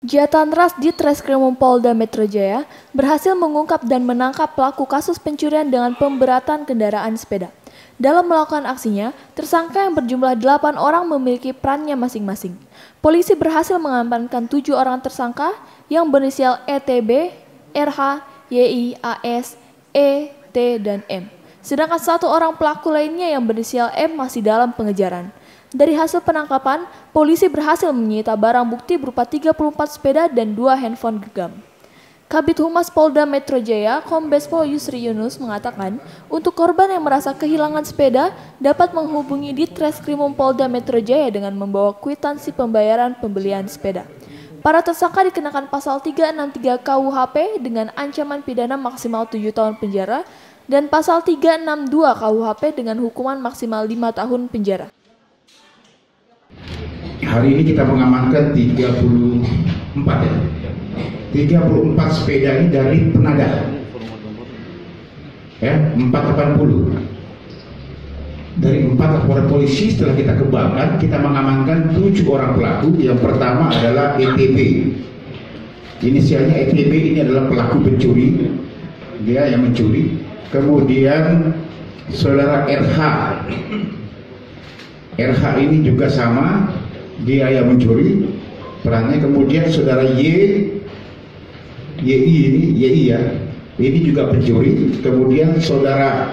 Jatan Ras di Treskrimum Polda Metro Jaya berhasil mengungkap dan menangkap pelaku kasus pencurian dengan pemberatan kendaraan sepeda. Dalam melakukan aksinya, tersangka yang berjumlah 8 orang memiliki perannya masing-masing. Polisi berhasil mengamankan tujuh orang tersangka yang berinisial ETB, RH, YI, AS, E, T, dan M. Sedangkan satu orang pelaku lainnya yang berinisial M masih dalam pengejaran. Dari hasil penangkapan, polisi berhasil menyita barang bukti berupa 34 sepeda dan dua handphone genggam. Kabit Humas Polda Metro Jaya, Kombes Pol Yusri Yunus mengatakan, untuk korban yang merasa kehilangan sepeda dapat menghubungi di Treskrimum Polda Metro Jaya dengan membawa kwitansi pembayaran pembelian sepeda. Para tersangka dikenakan pasal 363 KUHP dengan ancaman pidana maksimal 7 tahun penjara dan pasal 362 KUHP dengan hukuman maksimal 5 tahun penjara. Hari ini kita mengamankan 34 ya. 34 sepeda ini dari Penada. Ya, 480. Dari empat laporan polisi setelah kita kembangkan, kita mengamankan tujuh orang pelaku. Yang pertama adalah ETB. Inisialnya ETB ini adalah pelaku pencuri. Dia yang mencuri. Kemudian saudara RH. RH ini juga sama dia yang mencuri perannya kemudian saudara Y YI ini YI ya. Ini juga pencuri kemudian saudara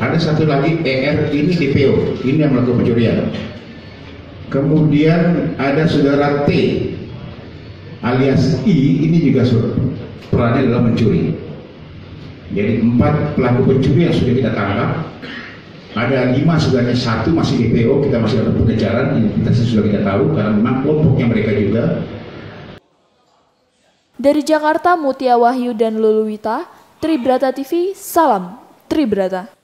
ada satu lagi ER ini DPO ini yang melakukan pencurian. Kemudian ada saudara T alias I ini juga perannya adalah mencuri. Jadi empat pelaku pencuri yang sudah kita tangkap ada lima sebenarnya satu masih DPO kita masih ada pengejaran kita sudah kita tahu karena memang kelompoknya mereka juga. Dari Jakarta Mutia Wahyu dan Luluwita Tribrata TV salam Tribrata